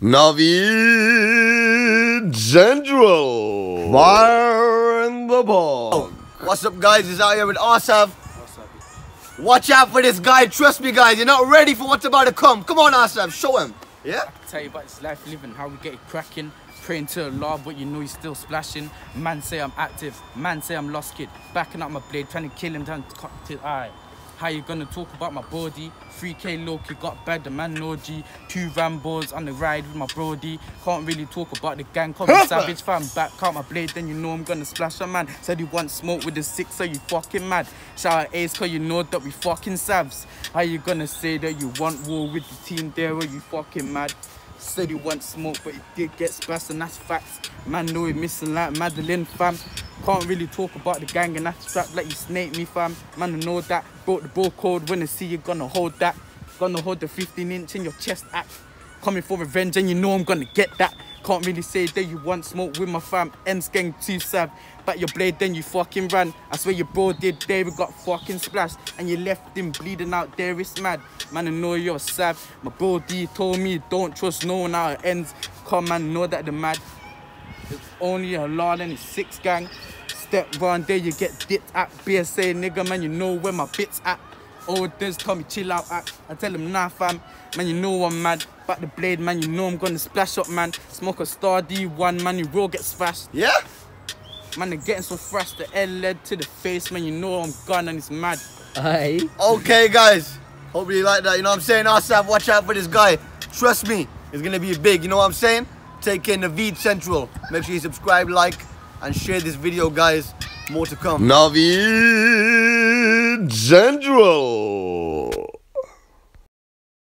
Naveed Central. Fire in the Park. Oh, what's up, guys? It's out here with R-Sav. Watch out for this guy. Trust me, guys. You're not ready for what's about to come. Come on, R-Sav. Show him. Yeah? Tell you about this life living, how we get it cracking. Praying to Allah, but you know he's still splashing. Man say I'm active, man say I'm lost kid. Backing up my blade, trying to kill him, trying to cut his eye. How you gonna talk about my body? 3k Loki got bad, the man no G. Two Rambos on the ride with my brody. Can't really talk about the gang, call me savage fam. Back out my blade, then you know I'm gonna splash a man. Said he want smoke with the six, so you fucking mad. Shout out Ace, cause you know that we fucking savs. How you gonna say that you want war with the team there, or you fucking mad? Said he want smoke, but he did get splashed, and that's facts. Man know he missing like Madeline, fam. Can't really talk about the gang and that strap like you snake me, fam. Man, know that. Broke the ball code when I see you gonna hold that. Gonna hold the 15 inch in your chest act. Coming for revenge, and you know I'm gonna get that. Can't really say that you want smoke with my fam. Ends gang too sad. But your blade, then you fucking ran. I swear your bro did there, we got fucking splashed. And you left him bleeding out there, it's mad. Man, I know you're sad. My bro D told me don't trust no one it ends. Come man, know that the mad. It's only a law and it's six gang. Step round there, you get dipped at BSA, nigga, man, you know where my bits at. Oh, this tell me chill out at. I tell him nah fam, man, you know I'm mad. Back the blade, man, you know I'm gonna splash up, man. Smoke a star D1, man, you will get smashed. Yeah? Man, they're getting so fresh, the L led to the face, man, you know I'm gone and it's mad. Aye. Okay, guys. Hope you like that. You know what I'm saying? R-Sav, watch out for this guy. Trust me, it's gonna be big. You know what I'm saying? Take care in the Veed Central. Make sure you subscribe, like, and share this video, guys. More to come. Navi General.